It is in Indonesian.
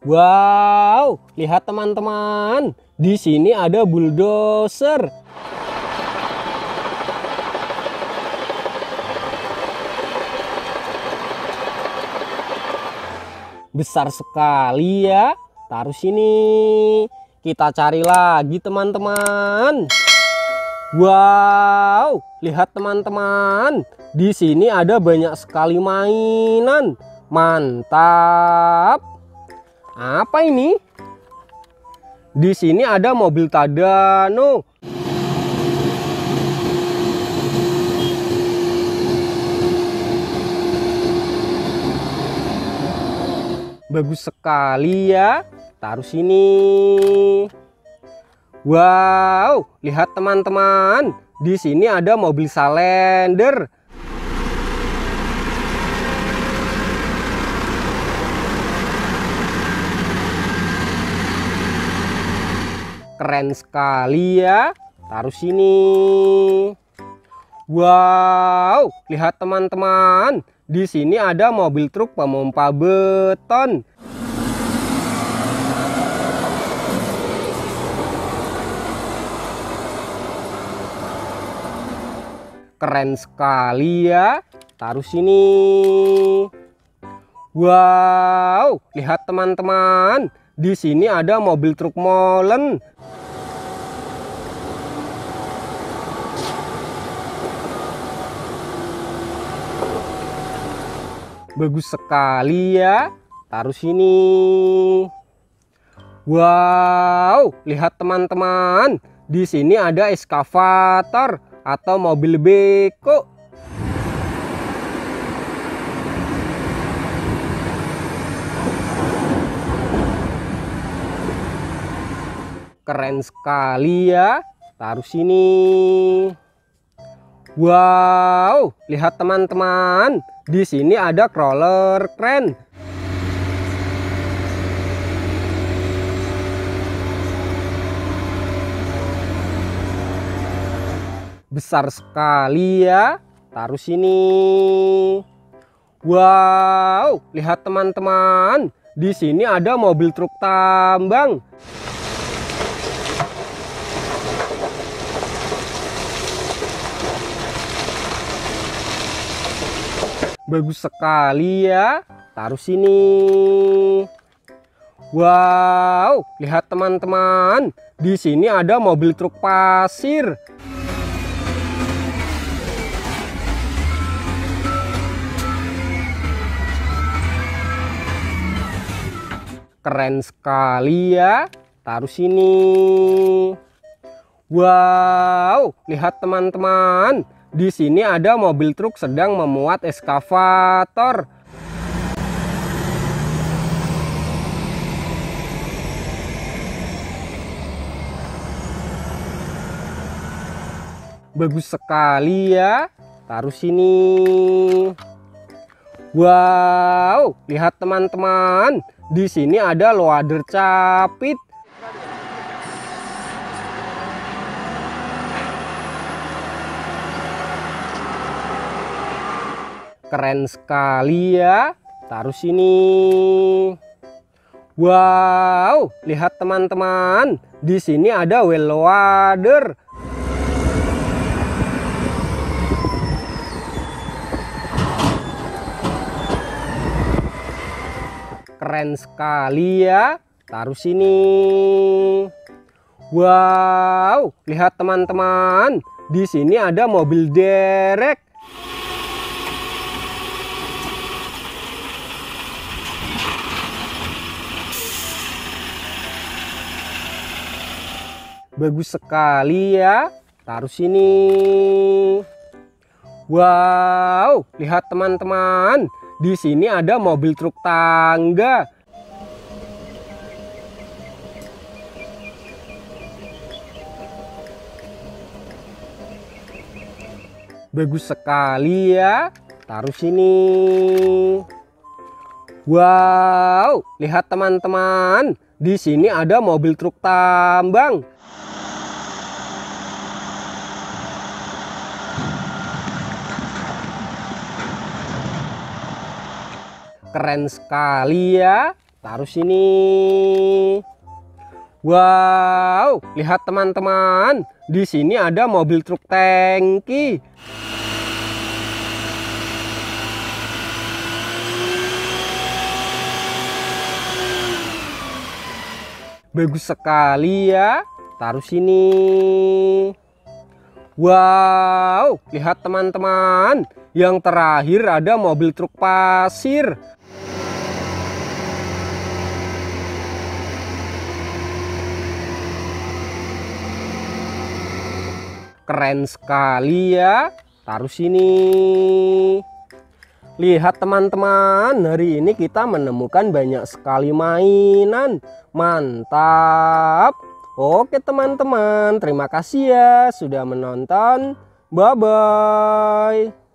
Wow, lihat teman-teman. Di sini ada bulldozer. Besar sekali ya. Taruh sini. Kita cari lagi teman-teman. Wow, lihat teman-teman. Di sini ada banyak sekali mainan. Mantap. Apa ini? Di sini ada mobil Tadano. Bagus sekali ya. Taruh sini. Wow, lihat teman-teman. Di sini ada mobil Salender. Keren sekali ya. Taruh sini. Wow, lihat teman-teman. Di sini ada mobil truk pemompa beton. Keren sekali ya. Taruh sini. Wow, lihat teman-teman. Di sini ada mobil truk molen. Bagus sekali ya. Taruh sini. Wow, lihat teman-teman. Di sini ada eskavator atau mobil beko. Keren sekali ya. Taruh sini. Wow, lihat teman-teman. Di sini ada crawler keren. Besar sekali ya. Taruh sini. Wow, lihat teman-teman. Di sini ada mobil truk tambang. Bagus sekali ya. Taruh sini. Wow, lihat teman-teman. Di sini ada mobil truk pasir. Keren sekali ya. Taruh sini. Wow, lihat teman-teman. Di sini ada mobil truk sedang memuat eskavator. Bagus sekali ya. Taruh sini. Wow, lihat teman-teman. Di sini ada loader capit. Keren sekali ya. Taruh sini. Wow, lihat teman-teman. Di sini ada well loader. Keren sekali ya. Taruh sini. Wow, lihat teman-teman. Di sini ada mobil derek. Bagus sekali ya. Taruh sini. Wow, lihat teman-teman. Di sini ada mobil truk tangga. Bagus sekali ya. Taruh sini. Wow, lihat teman-teman. Di sini ada mobil truk tambang. Keren sekali ya. taruh sini. Wow, lihat teman-teman, di sini ada mobil truk tangki. Bagus sekali ya. Taruh sini. Wow, lihat teman-teman. Yang terakhir ada mobil truk pasir. Keren sekali ya. Taruh sini. Lihat teman-teman, hari ini kita menemukan banyak sekali mainan. Mantap. Oke teman-teman, terima kasih ya sudah menonton. Bye-bye.